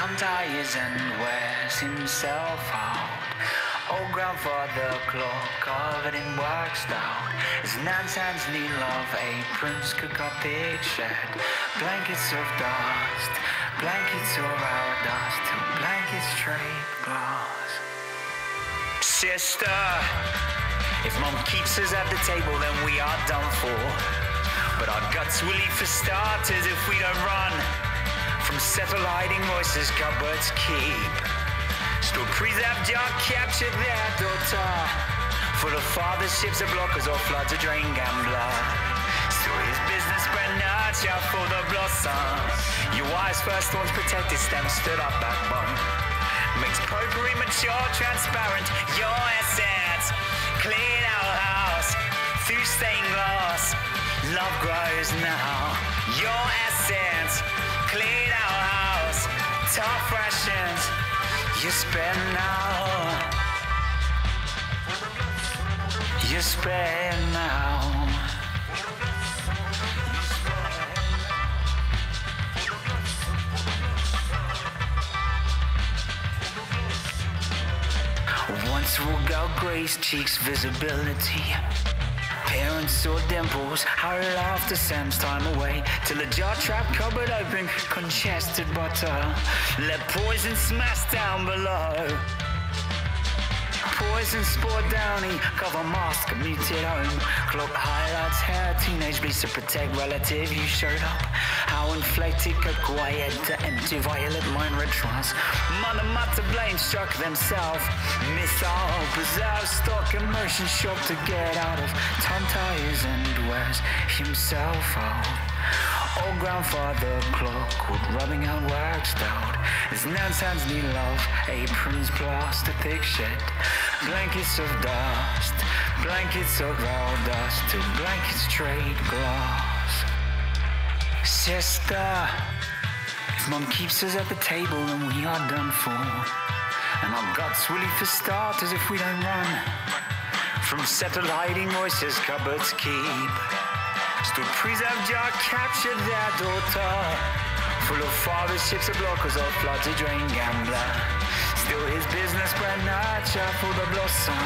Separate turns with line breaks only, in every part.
tongue ties and wears himself out. Old grandfather clock covered in waxed out. His nan's hands need love aprons, cook up big shed. Blankets of dust, blankets of our dust, blankets trade glass. Sister, if mom keeps us at the table, then we are done for. But our guts will eat for starters if we don't run from settle hiding voices cupboards keep. Still preserved your captured their daughter. Full of fathers, ships, of blockers, or floods, a drain gambler. Still his business spread nurture for the blossom. Your wise first thorns protected stem stood up backbone. Makes potpourri mature, transparent, your essence. Clean our house through stained glass. Love grows now. Your essence. Clean. Tough rations. You spend now. You spend now. Once we'll go grace cheeks visibility. Parents saw dimples, our laughter sends time away till the jar trap cupboard open, congested butter. Let poison smash down below. Poison sport downy, cover mask, muted home. Clock highlights hair, teenage bleeds to protect relative. You showed up. How inflated, got quiet, to empty violet mind retrance. Mother, mother blame struck themselves. Missile, preserve stock, emotion shop to get out of. Tom tires and wears himself out. Old grandfather clock with rubbing out waxed out. His hands need love, aprons blast a thick shed. Blankets of dust, blankets of raw dust, to blankets trade glass. Sister, if mom keeps us at the table, then we are done for. And our guts will eat for starters if we don't run. From settled hiding voices, cupboards keep. Still preserved jar captured their daughter. Full of fathers, ships of blockers, or floods a drain gambler. Still his business brand nurture for the blossom.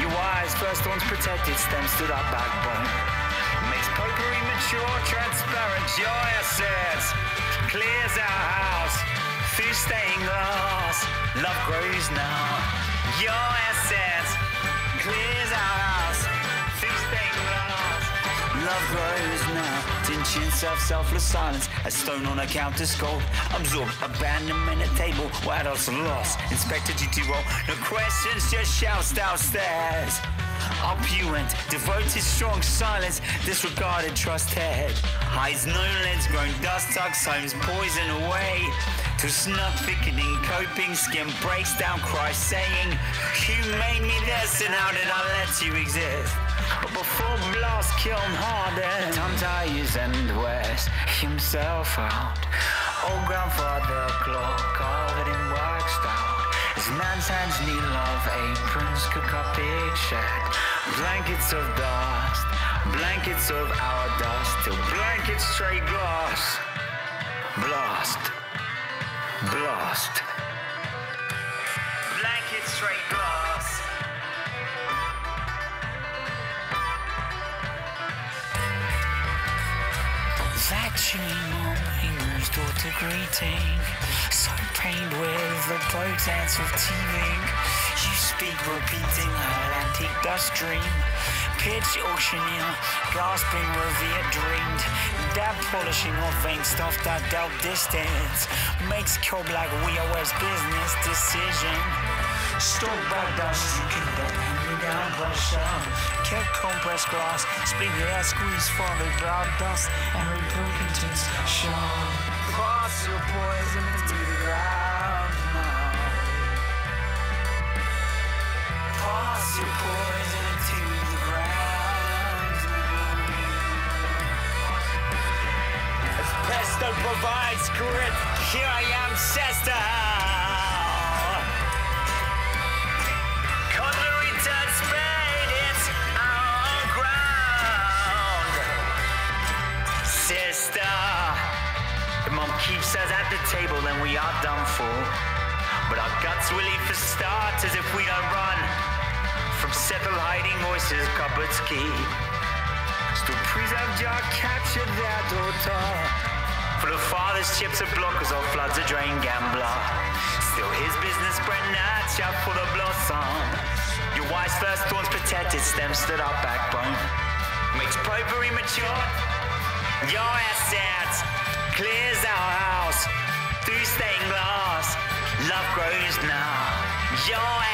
Your wise first thorns protected, stems to that backbone. Makes potpourri mature, transparent, your assets. Clears our house through stained glass. Love grows now. Your Tension, self, selfless silence. A stone on a counter skull. Absorb abandonment at table. Why else lost? Inspector GT roll. No questions, just shouts downstairs. Up you went, devoted strong silence, disregarded trust head. Hides no lids, grown dust tucks, homes poison away. To snuff thickening, coping, skin breaks down, cries saying, You made me this, and how did I let you exist? But before blast kill him harder, Tom tires and wears himself out. Old grandfather clock covered in waxed out. His hands need love, aprons cook up big shed. Blankets of dust, blankets of our dust, till blankets straight glass. Blast, blast. Blankets straight glass. That chilly morning's daughter greeting So pained with the potency of teeming You speak repeating antique dust dream. Pitch auctioneer, gasping revered dreamed. Dab polishing off vein stuff that dealt distance. Makes cob like we always business decision Stock back dust, you can bet hand down pressure Kept compressed glass, split air squeeze for the brown dust and broken tints shown. Pass your poison to the ground now. Pass your poison to the ground now. As pesto provides grit, here I am, sister. If mom keeps us at the table, then we are done for. But our guts will eat for starters if we don't run from settled hiding voices, cupboards key. Still preserved your capture their daughter. For the father's chips are blockers or floods a drain gambler. Still his business bred nature for the blossom. Your wife's first thorns protected stems stood our backbone. Makes bravery mature. Your assets clears our house through stained glass. Love grows now. Your